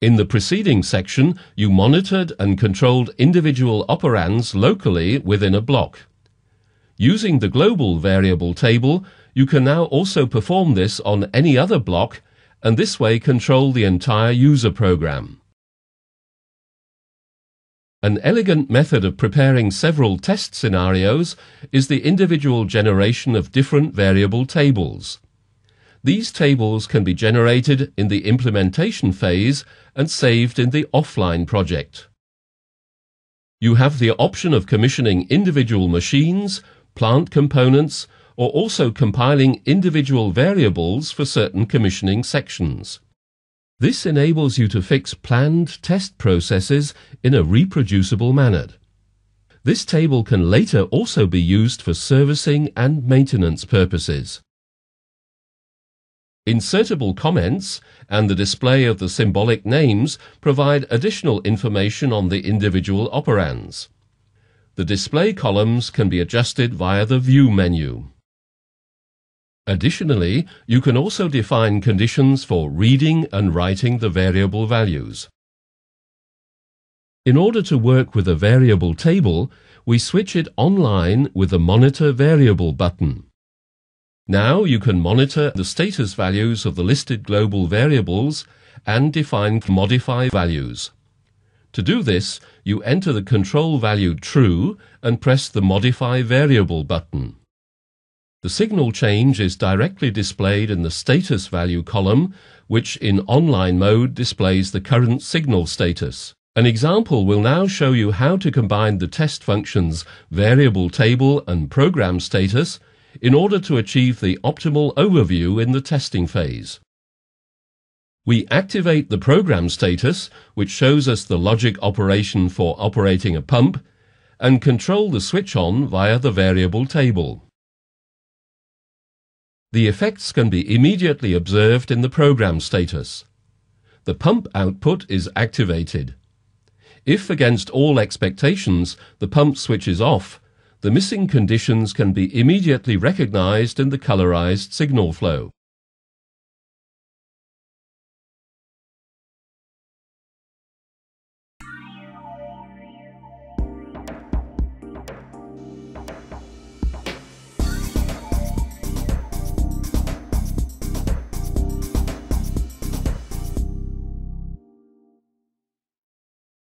In the preceding section, you monitored and controlled individual operands locally within a block. Using the global variable table, you can now also perform this on any other block and this way control the entire user program. An elegant method of preparing several test scenarios is the individual generation of different variable tables. These tables can be generated in the implementation phase and saved in the offline project. You have the option of commissioning individual machines, plant components, or also compiling individual variables for certain commissioning sections. This enables you to fix planned test processes in a reproducible manner. This table can later also be used for servicing and maintenance purposes. Insertable comments and the display of the symbolic names provide additional information on the individual operands. The display columns can be adjusted via the View menu. Additionally, you can also define conditions for reading and writing the variable values. In order to work with a variable table, we switch it online with the Monitor Variable button. Now you can monitor the status values of the listed global variables and define modify values. To do this, you enter the control value true and press the modify variable button. The signal change is directly displayed in the status value column, which in online mode displays the current signal status. An example will now show you how to combine the test functions variable table and program status in order to achieve the optimal overview in the testing phase. We activate the program status, which shows us the logic operation for operating a pump, and control the switch on via the variable table. The effects can be immediately observed in the program status. The pump output is activated. If against all expectations the pump switches off, the missing conditions can be immediately recognized in the colorized signal flow.